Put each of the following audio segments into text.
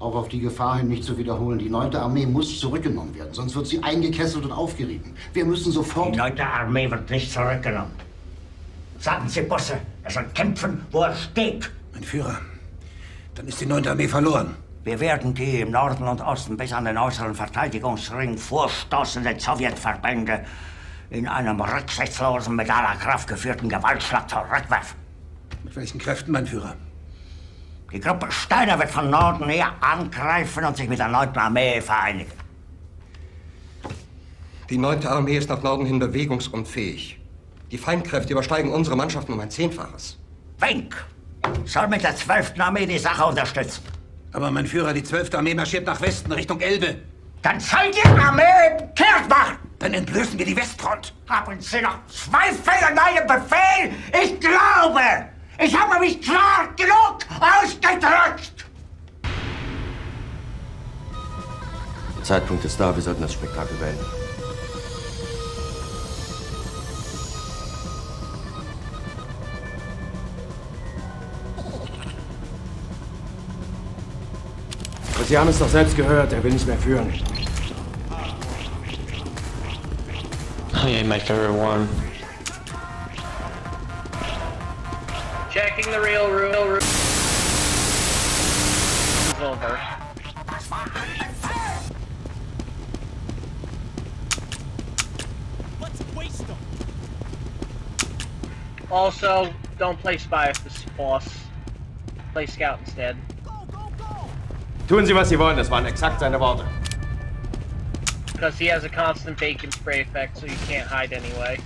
Auch auf die Gefahr hin, mich zu wiederholen. Die 9. Armee muss zurückgenommen werden, sonst wird sie eingekesselt und aufgerieben. Wir müssen sofort... Die 9. Armee wird nicht zurückgenommen. Sagen Sie Bosse, er soll kämpfen, wo er steht. Mein Führer, dann ist die 9. Armee verloren. Wir werden die im Norden und Osten bis an den äußeren Verteidigungsring vorstoßenden Sowjetverbände in einem rücksichtslosen, mit aller Kraft geführten Gewaltschlag zurückwerfen. Mit welchen Kräften, mein Führer? Die Gruppe Steiner wird von Norden her angreifen und sich mit der 9. Armee vereinigen. Die 9. Armee ist nach Norden hin bewegungsunfähig. Die Feindkräfte übersteigen unsere Mannschaften um ein Zehnfaches. Wink soll mit der 12. Armee die Sache unterstützen. Aber mein Führer, die 12. Armee marschiert nach Westen, Richtung Elbe. Dann soll die Armee kehrt machen! Dann entblößen wir die Westfront. Haben Sie noch Zweifel an meinem Befehl? Ich glaube, ich habe mich klar genug ausgedrückt! Der Zeitpunkt ist da, wir sollten das Spektakel beenden. Sie haben es doch selbst gehört, er will nicht mehr führen. Oh yeah, my favorite one. Checking the real real room. Over. Also, don't play spy with this boss. Play scout instead. Tun Sie, was Sie wollen, das waren exakt seine Worte. Because he has a constant bacon spray effect, so you can't hide anyway.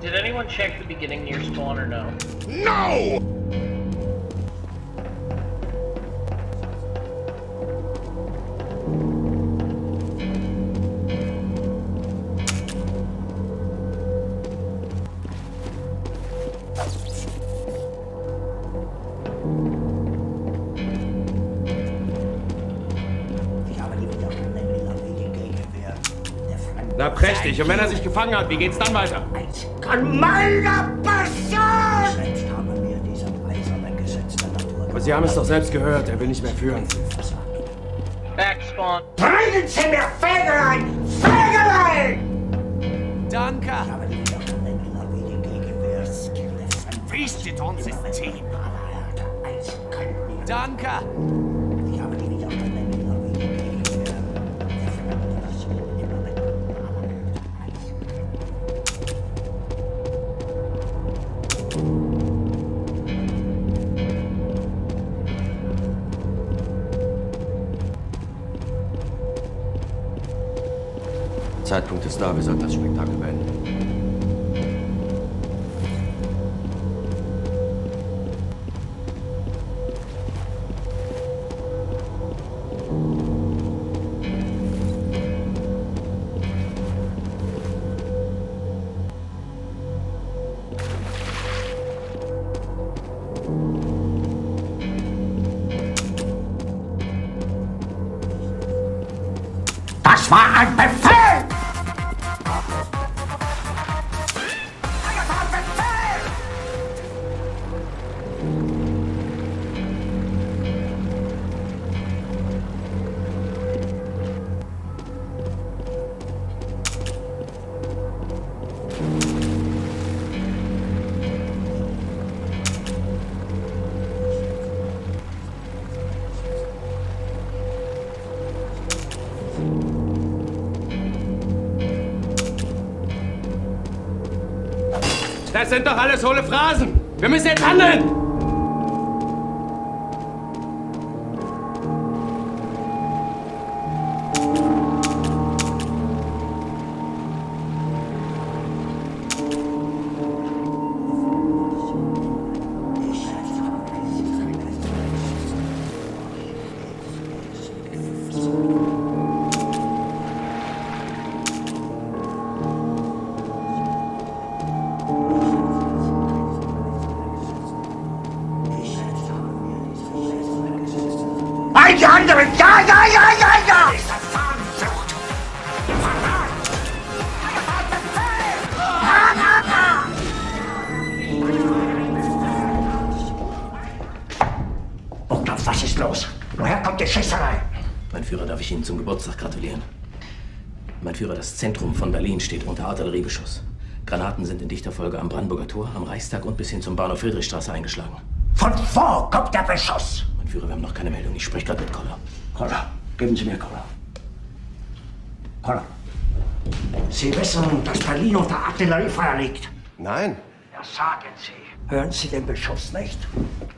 Did anyone check the beginning near spawn or no? No! Na prächtig. Und wenn er sich gefangen hat, wie geht's dann weiter? Als gemeiner meiner Aber Sie haben es doch selbst gehört. Er will nicht mehr führen. Backspawn. Bringen Sie mir Fägelein! Fägelein! Danke. Wichtet unser Team. Danke. Zeitpunkt ist da, wir sollten das Spektakel beenden. Das war ein Befehl! Das sind doch alles hohle Phrasen! Wir müssen jetzt handeln! Die anderen! Ja, ja, ja, ja, ja! Fahnenflucht! Burgdorf, was ist los? Woher kommt die Schießerei? Mein Führer, darf ich Ihnen zum Geburtstag gratulieren? Mein Führer, das Zentrum von Berlin steht unter Artilleriebeschuss. Granaten sind in dichter Folge am Brandenburger Tor, am Reichstag und bis hin zum Bahnhof Friedrichstraße eingeschlagen. Von wo kommt der Beschuss? Führer, wir haben noch keine Meldung. Ich spreche gerade mit Koller. Koller, geben Sie mir Koller. Koller. Sie wissen, dass Berlin unter Artilleriefeuer liegt. Nein. Ja, sagen Sie. Hören Sie den Beschuss nicht?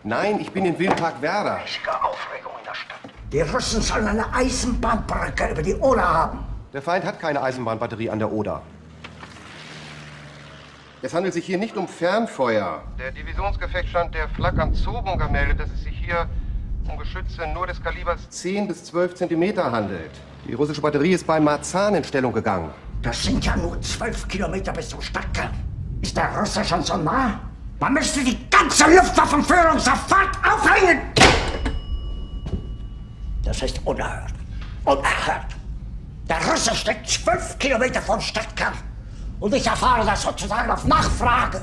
Nein, ich bin in Wildpark Werder. Richtige Aufregung in der Stadt. Die Russen sollen eine Eisenbahnbrücke über die Oder haben. Der Feind hat keine Eisenbahnbatterie an der Oder. Es handelt sich hier nicht um Fernfeuer. Der Divisionsgefechtsstand der Flak am Zoobunker meldet, dass es sich hier Geschütze nur des Kalibers 10 bis 12 Zentimeter handelt. Die russische Batterie ist bei Marzahn in Stellung gegangen. Das sind ja nur zwölf Kilometer bis zum Stadtkern. Ist der Russe schon so nah? Man müsste die ganze Luftwaffenführung sofort aufhängen! Das ist unerhört. Unerhört. Der Russe steckt zwölf Kilometer vom Stadtkern. Und ich erfahre das sozusagen auf Nachfrage.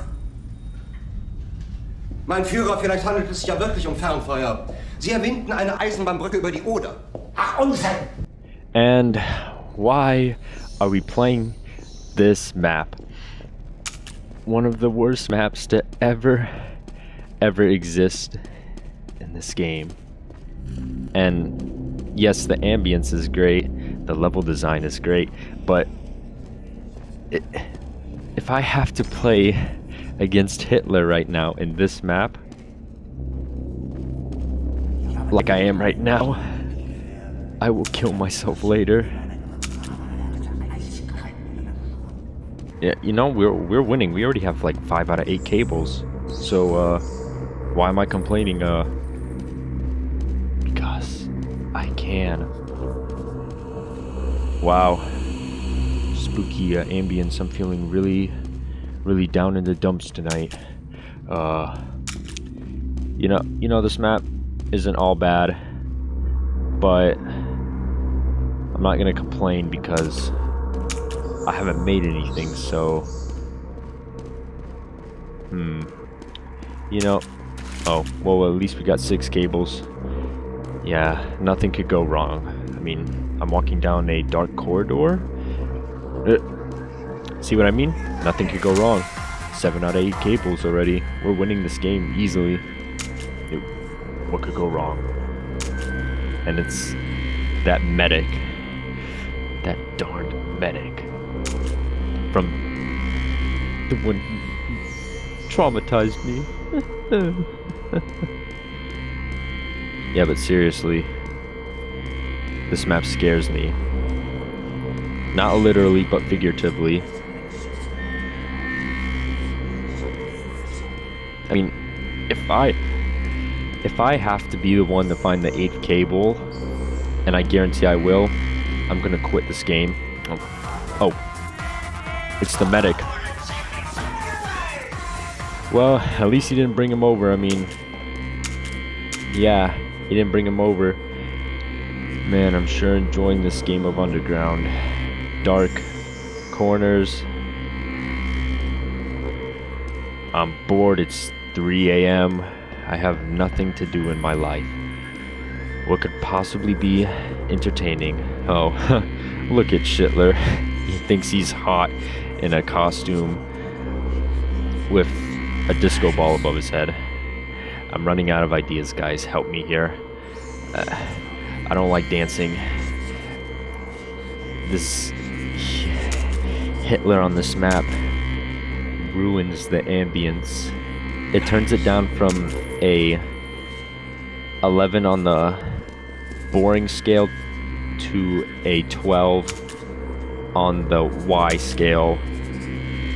Mein Führer, vielleicht handelt es sich ja wirklich um Fernfeuer. Sie erwinden eine Eisenbahnbrücke über die Oder. Ach, Unsinn! And why are we playing this map? One of the worst maps to ever, ever exist in this game. And yes, the ambience is great, the level design is great, but it, if I have to play against Hitler right now in this map, like I am right now, I will kill myself later. Yeah, you know, we're we're winning. We already have like 5 out of 8 cables. So uh why am I complaining uh because I can. Wow. Spooky uh, ambience. I'm feeling really really down in the dumps tonight. Uh you know, you know this map isn't all bad, but I'm not gonna complain because I haven't made anything, so hmm. You know, oh well, at least we got six cables. Yeah, nothing could go wrong. I mean, I'm walking down a dark corridor. Uh, see what I mean? Nothing could go wrong. Seven out of eight cables already. We're winning this game easily. What could go wrong? And it's that medic. That darned medic. From the one who traumatized me. yeah, but seriously, this map scares me. Not literally, but figuratively. I mean, if I if I have to be the one to find the eighth cable, and I guarantee I will, I'm gonna quit this game. Oh, oh. it's the medic. Well, at least he didn't bring him over. I mean, yeah, he didn't bring him over. Man, I'm sure enjoying this game of Underground. Dark corners. I'm bored. It's 3 a.m. I have nothing to do in my life. What could possibly be entertaining? Oh, look at Schitler. He thinks he's hot in a costume with a disco ball above his head. I'm running out of ideas, guys. Help me here. Uh, I don't like dancing. This Hitler on this map ruins the ambience. It turns it down from a 11 on the boring scale to a 12 on the Y scale.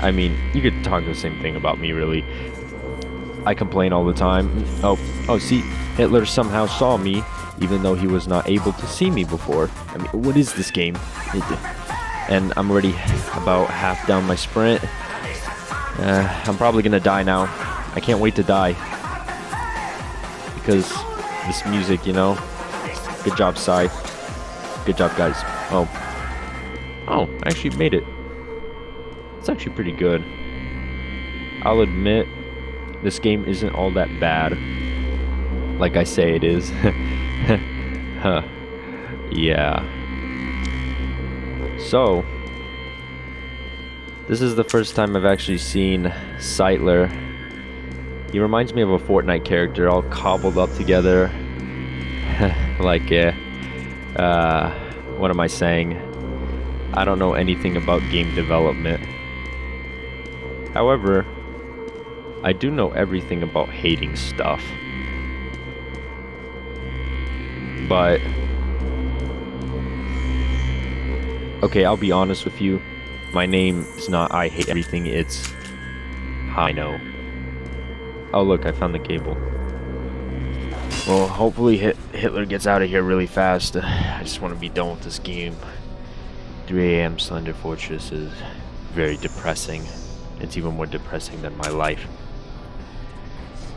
I mean, you could talk the same thing about me, really. I complain all the time. Oh, oh, see, Hitler somehow saw me, even though he was not able to see me before. I mean, what is this game? And I'm already about half down my sprint. Uh, I'm probably gonna die now. I can't wait to die. Because this music, you know, Good job, Sai. Good job, guys. Oh. Oh, I actually made it. It's actually pretty good. I'll admit, this game isn't all that bad. Like I say it is. huh. Yeah. So, this is the first time I've actually seen Psytler. He reminds me of a Fortnite character all cobbled up together. like, uh, uh, what am I saying? I don't know anything about game development. However, I do know everything about hating stuff. But Okay, I'll be honest with you. My name is not I hate everything, it's I know. Oh look, I found the cable. Well, hopefully Hit Hitler gets out of here really fast. I just want to be done with this game. 3 a.m. Slender Fortress is very depressing. It's even more depressing than my life.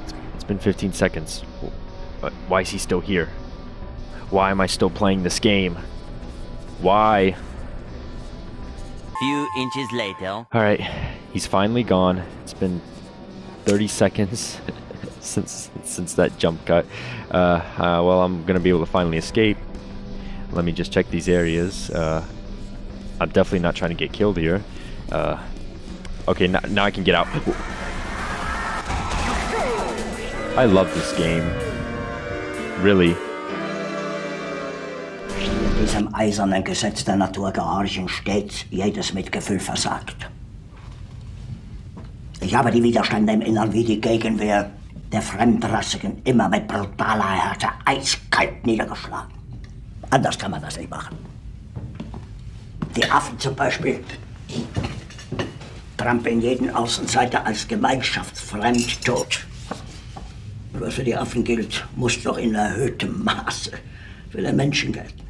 it's, it's been 15 seconds. Uh, why is he still here? Why am I still playing this game? Why? Few inches later. Alright, he's finally gone. It's been 30 seconds since since that jump cut. Uh, uh, well, I'm gonna be able to finally escape. Let me just check these areas. Uh, I'm definitely not trying to get killed here. Uh, okay, now I can get out. I love this game. Really. In diesem eisernen Gesetz der Natur gehorchen stets jedes Mitgefühl versagt. Ich habe die Widerstände im Innern wie die Gegenwehr der Fremdrassigen immer mit brutaler Härte eiskalt niedergeschlagen. Anders kann man das nicht machen. Die Affen zum Beispiel trampeln jeden Außenseiter als gemeinschaftsfremd tot. Was für die Affen gilt, muss doch in erhöhtem Maße für den Menschen gelten.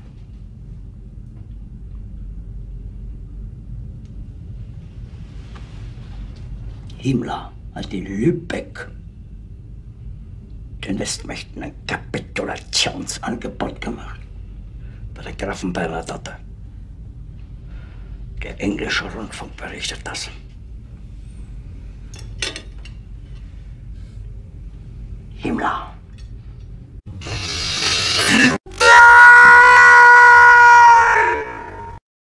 Himmler hat in Lübeck den Westmächten ein Kapitulationsangebot gemacht. Bei der Grafen Bernadotte. Der englische Rundfunk berichtet das. Himmler